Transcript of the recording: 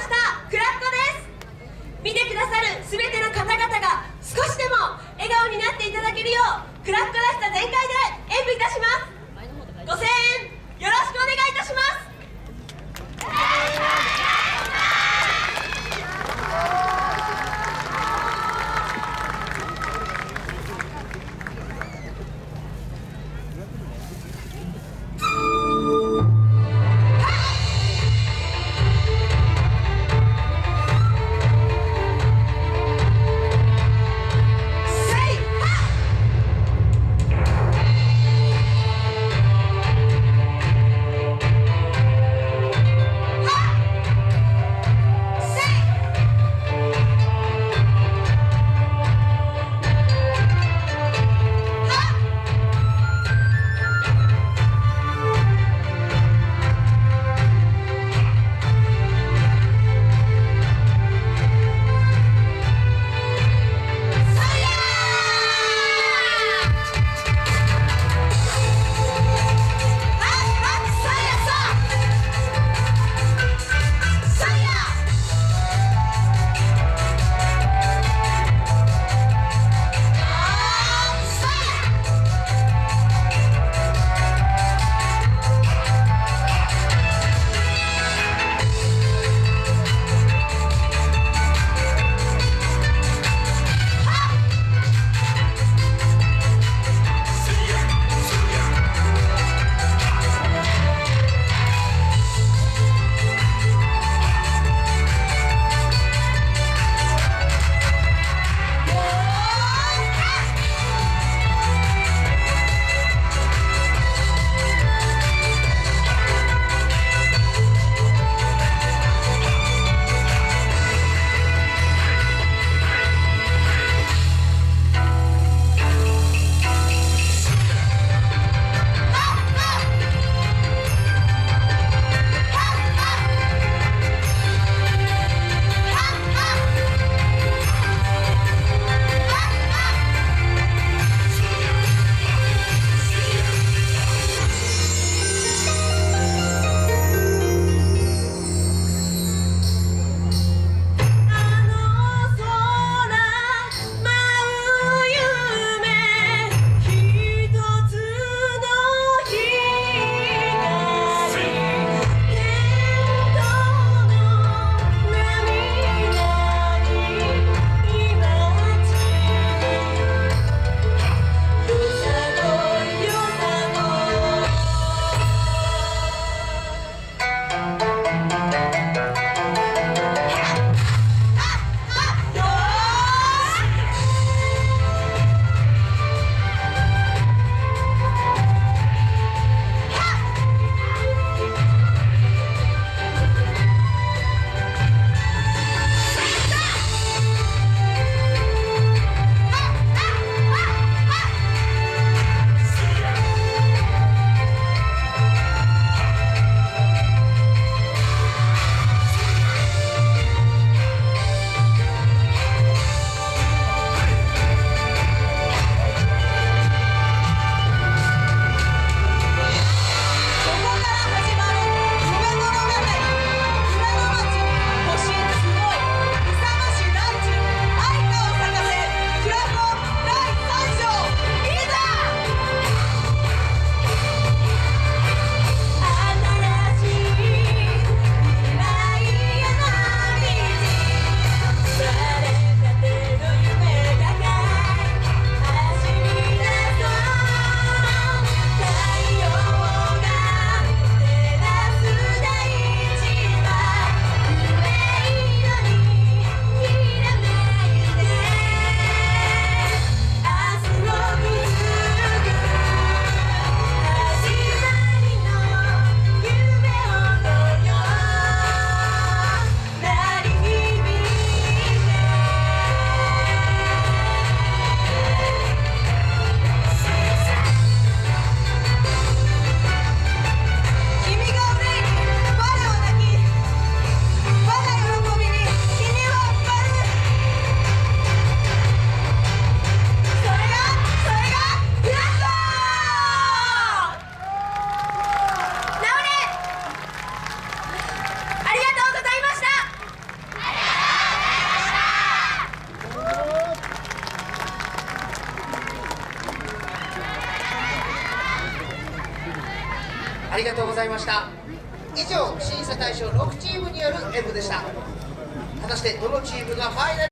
したクラッコです。見てくださる全ての方々が少しでも笑顔になっていただけるようクラッコらしさ全開で演舞いたします。ご声援よろしくお願いいたします。ありがとうございました。以上審査対象6チームによる演舞でした。果たしてどのチームがファイナル